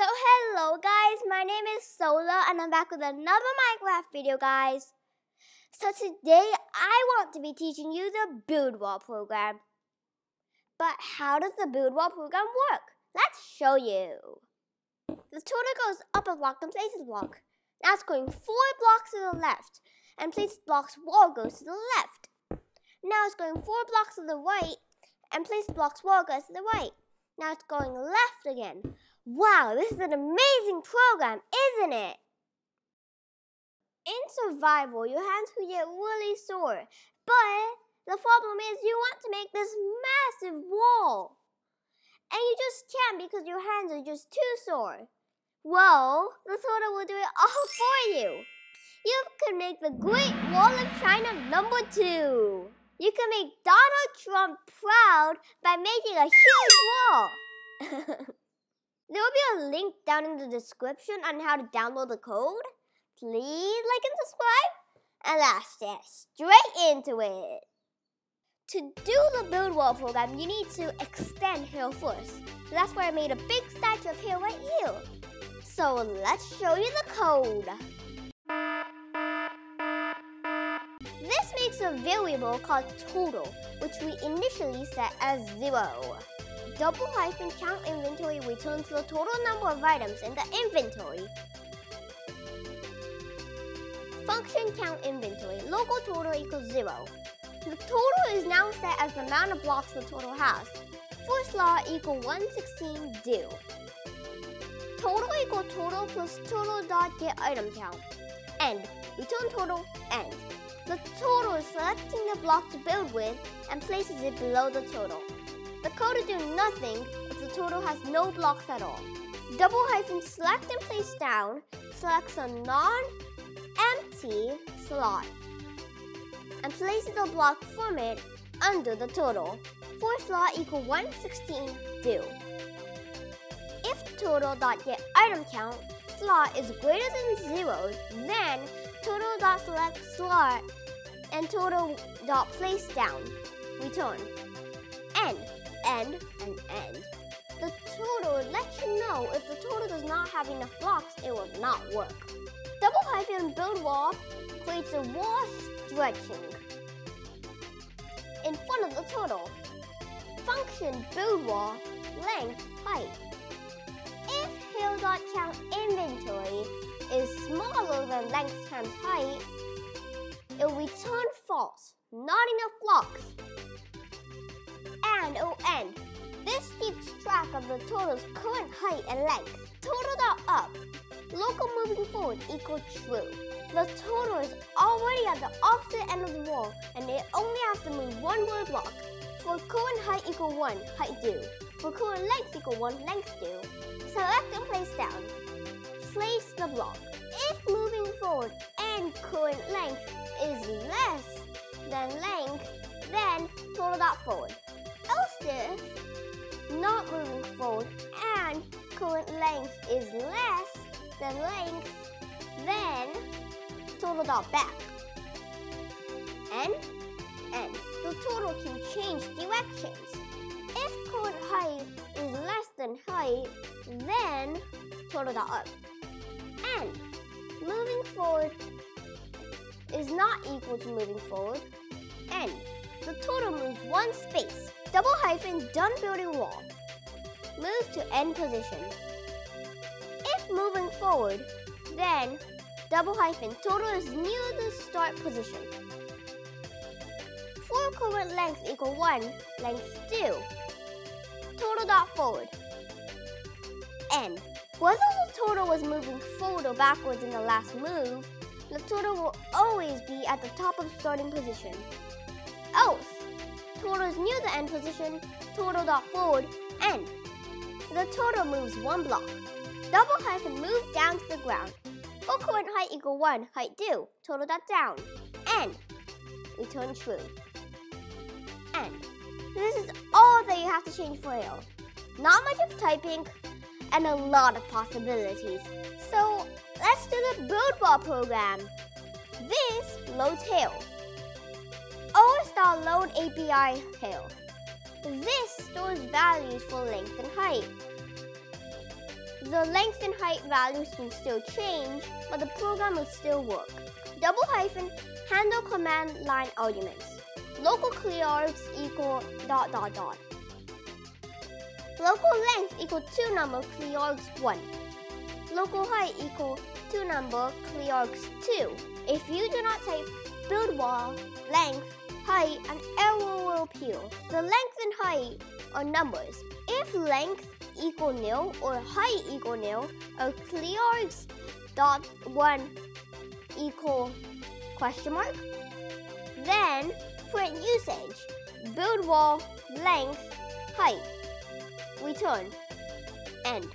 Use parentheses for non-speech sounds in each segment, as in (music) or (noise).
So hello guys, my name is Sola and I'm back with another Minecraft video guys. So today I want to be teaching you the build wall program. But how does the build wall program work? Let's show you. The turtle goes up a block and places block. Now it's going four blocks to the left and places blocks wall goes to the left. Now it's going four blocks to the right and places blocks wall goes to the right. Now it's going left again. Wow, this is an amazing program, isn't it? In survival, your hands could get really sore, but the problem is you want to make this massive wall. And you just can't because your hands are just too sore. Well, the soda will do it all (laughs) for you. You can make the Great Wall of China number two. You can make Donald Trump proud by making a huge wall. (laughs) there will be a link down in the description on how to download the code. Please like and subscribe. And let's get straight into it. To do the build wall program, you need to extend hare first. That's why I made a big statue of hare right here. So let's show you the code. This makes a variable called total, which we initially set as zero. Double hyphen count inventory returns the total number of items in the inventory. Function count inventory, local total equals zero. The total is now set as the amount of blocks the turtle has. First law equal 116 do. Total equal total plus turtle dot get item count. End. Return total, end. The turtle is selecting the block to build with and places it below the turtle. The code will do nothing if the turtle has no blocks at all. Double hyphen select and place down selects a non-empty slot and places the block from it under the turtle. For slot equal 116 do. If turtle dot get item count slot is greater than zero, then turtle dot select slot and turtle dot place down. Return. End, end, and end. The turtle will let you know if the turtle does not have enough blocks, it will not work. Double hyphen build wall creates a wall stretching in front of the turtle. Function build wall length height. If hare dot count inventory is smaller than length times height, it will return false, not enough blocks. And will end. This keeps track of the turtle's current height and length. Turtle dot up, local moving forward equal true. The turtle is already at the opposite end of the wall and it only has to move one more block. For current height equal 1, height do. For current length equal 1, length do. Select and place down. Place the block. If moving forward and current length is less than length, then turtle dot forward. Else not moving forward and current length is less than length, then turtle dot back. And, and the turtle can change directions. If current height is less than height, then turtle dot up. And moving forward is not equal to moving forward. And the turtle moves one space. Double hyphen done building wall. Move to end position. If moving forward, then double hyphen turtle is near the start position. For current length equal 1, length 2. Turtle dot forward. End. Whether the turtle was moving forward or backwards in the last move, the turtle will always be at the top of starting position. Else, turtle is near the end position, turtle dot forward, end. The turtle moves one block. Double hyphen move down to the ground. For current height equal 1, height do, turtle dot down, end. Return true. End. This is all that you have to change for hare. Not much of typing, and a lot of possibilities. So let's do the build wall program. This loads hare. OSDOT load API hare. This stores values for length and height. The length and height values can still change, but the program will still work. Double hyphen handle command line arguments. Local cliArgs equal dot dot dot. Local length equal 2 number cliArgs 1. Local height equal 2 number cliArgs 2. If you do not type build wall, length, height, an error will appear. The length and height are numbers. If length equal nil or height equal nil, a cliArgs dot 1 equal question mark. Then print usage, build wall, length, height, return, end.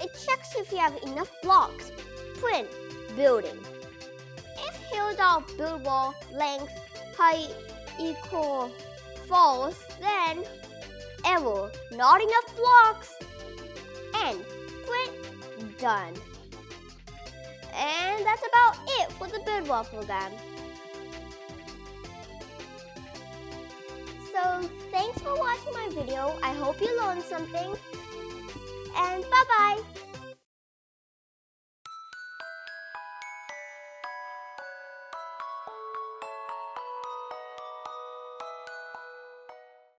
It checks if you have enough blocks, print, building. If hare build wall, length, height equal false, then error, not enough blocks, and print, done. And that's about it for the build wall program. So thanks for watching my video. I hope you learned something. And bye-bye.